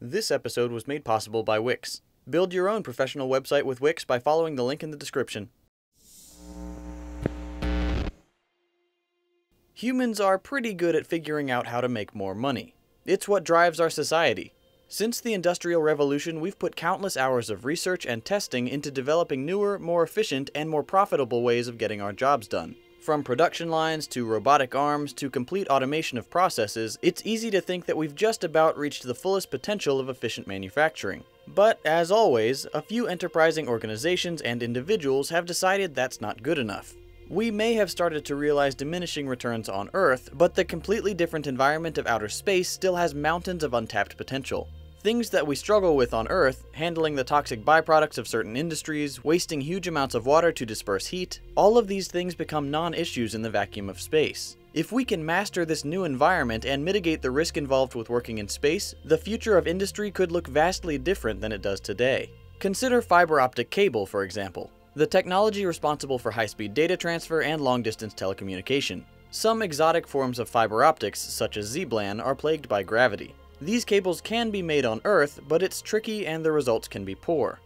This episode was made possible by Wix. Build your own professional website with Wix by following the link in the description. Humans are pretty good at figuring out how to make more money. It's what drives our society. Since the Industrial Revolution, we've put countless hours of research and testing into developing newer, more efficient, and more profitable ways of getting our jobs done. From production lines to robotic arms to complete automation of processes, it's easy to think that we've just about reached the fullest potential of efficient manufacturing. But, as always, a few enterprising organizations and individuals have decided that's not good enough. We may have started to realize diminishing returns on Earth, but the completely different environment of outer space still has mountains of untapped potential. Things that we struggle with on Earth, handling the toxic byproducts of certain industries, wasting huge amounts of water to disperse heat, all of these things become non-issues in the vacuum of space. If we can master this new environment and mitigate the risk involved with working in space, the future of industry could look vastly different than it does today. Consider fiber optic cable, for example the technology responsible for high-speed data transfer and long-distance telecommunication. Some exotic forms of fiber optics, such as ZBLAN, are plagued by gravity. These cables can be made on Earth, but it's tricky and the results can be poor.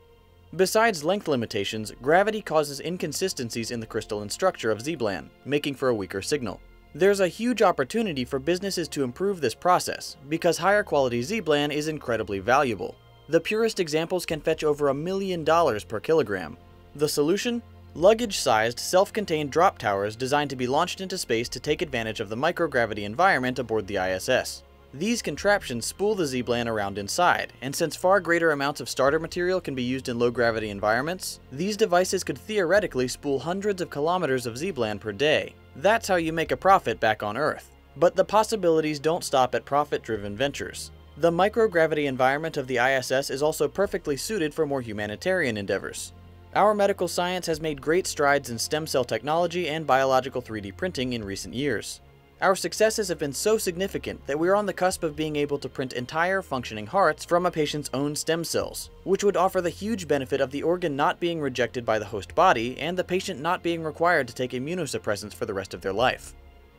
Besides length limitations, gravity causes inconsistencies in the crystalline structure of ZBLAN, making for a weaker signal. There's a huge opportunity for businesses to improve this process, because higher quality ZBLAN is incredibly valuable. The purest examples can fetch over a million dollars per kilogram, the solution? Luggage-sized, self-contained drop towers designed to be launched into space to take advantage of the microgravity environment aboard the ISS. These contraptions spool the ZBLAN around inside, and since far greater amounts of starter material can be used in low-gravity environments, these devices could theoretically spool hundreds of kilometers of ZBLAN per day. That's how you make a profit back on Earth. But the possibilities don't stop at profit-driven ventures. The microgravity environment of the ISS is also perfectly suited for more humanitarian endeavors. Our medical science has made great strides in stem cell technology and biological 3D printing in recent years. Our successes have been so significant that we are on the cusp of being able to print entire functioning hearts from a patient's own stem cells, which would offer the huge benefit of the organ not being rejected by the host body and the patient not being required to take immunosuppressants for the rest of their life.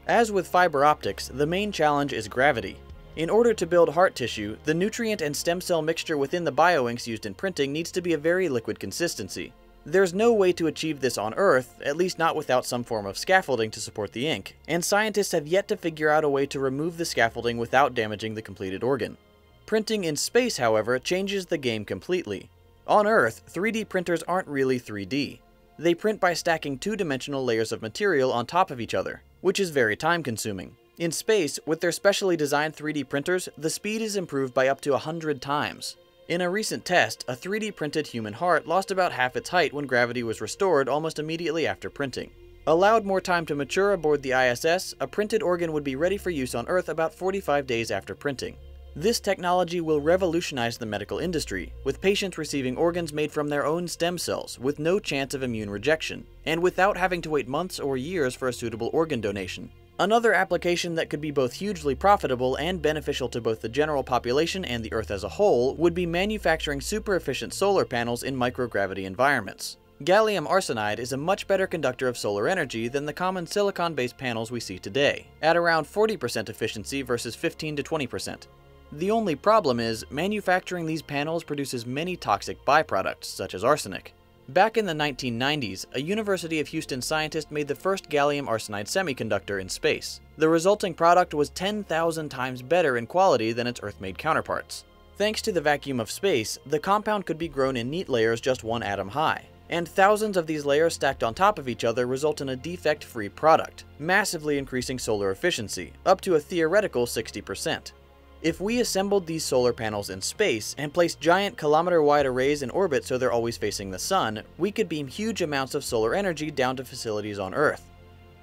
As with fiber optics, the main challenge is gravity. In order to build heart tissue, the nutrient and stem cell mixture within the bioinks used in printing needs to be a very liquid consistency. There's no way to achieve this on Earth, at least not without some form of scaffolding to support the ink, and scientists have yet to figure out a way to remove the scaffolding without damaging the completed organ. Printing in space, however, changes the game completely. On Earth, 3D printers aren't really 3D. They print by stacking two-dimensional layers of material on top of each other, which is very time-consuming. In space, with their specially designed 3D printers, the speed is improved by up to 100 times. In a recent test, a 3D printed human heart lost about half its height when gravity was restored almost immediately after printing. Allowed more time to mature aboard the ISS, a printed organ would be ready for use on Earth about 45 days after printing. This technology will revolutionize the medical industry, with patients receiving organs made from their own stem cells with no chance of immune rejection, and without having to wait months or years for a suitable organ donation. Another application that could be both hugely profitable and beneficial to both the general population and the Earth as a whole would be manufacturing super efficient solar panels in microgravity environments. Gallium arsenide is a much better conductor of solar energy than the common silicon-based panels we see today, at around 40% efficiency versus 15 to 20%. The only problem is, manufacturing these panels produces many toxic byproducts, such as arsenic. Back in the 1990s, a University of Houston scientist made the first gallium arsenide semiconductor in space. The resulting product was 10,000 times better in quality than its Earth-made counterparts. Thanks to the vacuum of space, the compound could be grown in neat layers just one atom high, and thousands of these layers stacked on top of each other result in a defect-free product, massively increasing solar efficiency, up to a theoretical 60%. If we assembled these solar panels in space and placed giant kilometer-wide arrays in orbit so they're always facing the sun, we could beam huge amounts of solar energy down to facilities on Earth.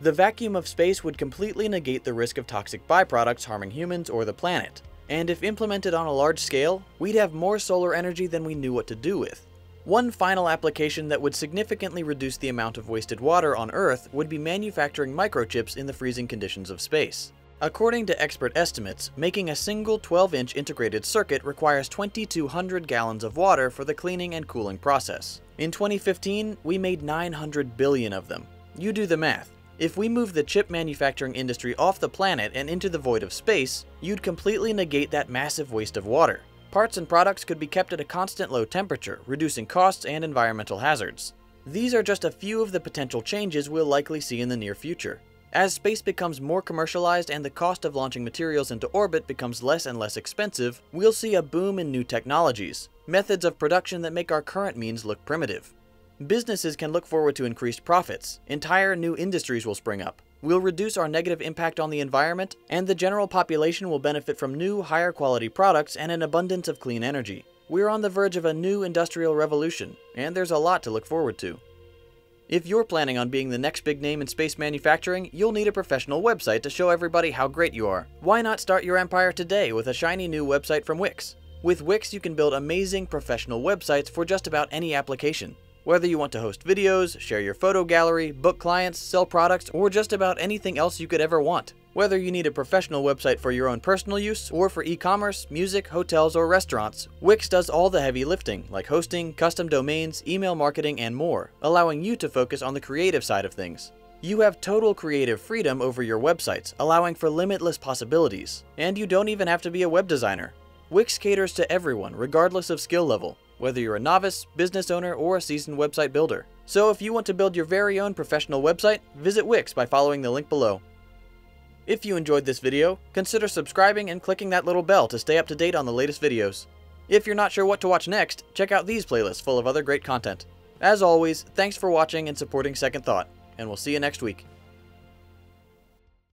The vacuum of space would completely negate the risk of toxic byproducts harming humans or the planet, and if implemented on a large scale, we'd have more solar energy than we knew what to do with. One final application that would significantly reduce the amount of wasted water on Earth would be manufacturing microchips in the freezing conditions of space. According to expert estimates, making a single 12-inch integrated circuit requires 2,200 gallons of water for the cleaning and cooling process. In 2015, we made 900 billion of them. You do the math. If we move the chip manufacturing industry off the planet and into the void of space, you'd completely negate that massive waste of water. Parts and products could be kept at a constant low temperature, reducing costs and environmental hazards. These are just a few of the potential changes we'll likely see in the near future. As space becomes more commercialized and the cost of launching materials into orbit becomes less and less expensive, we'll see a boom in new technologies, methods of production that make our current means look primitive. Businesses can look forward to increased profits, entire new industries will spring up, we'll reduce our negative impact on the environment, and the general population will benefit from new, higher quality products and an abundance of clean energy. We're on the verge of a new industrial revolution, and there's a lot to look forward to. If you're planning on being the next big name in space manufacturing, you'll need a professional website to show everybody how great you are. Why not start your empire today with a shiny new website from Wix? With Wix, you can build amazing professional websites for just about any application. Whether you want to host videos, share your photo gallery, book clients, sell products, or just about anything else you could ever want. Whether you need a professional website for your own personal use or for e-commerce, music, hotels, or restaurants, Wix does all the heavy lifting, like hosting, custom domains, email marketing, and more, allowing you to focus on the creative side of things. You have total creative freedom over your websites, allowing for limitless possibilities. And you don't even have to be a web designer. Wix caters to everyone, regardless of skill level, whether you're a novice, business owner, or a seasoned website builder. So if you want to build your very own professional website, visit Wix by following the link below. If you enjoyed this video, consider subscribing and clicking that little bell to stay up to date on the latest videos. If you're not sure what to watch next, check out these playlists full of other great content. As always, thanks for watching and supporting Second Thought, and we'll see you next week.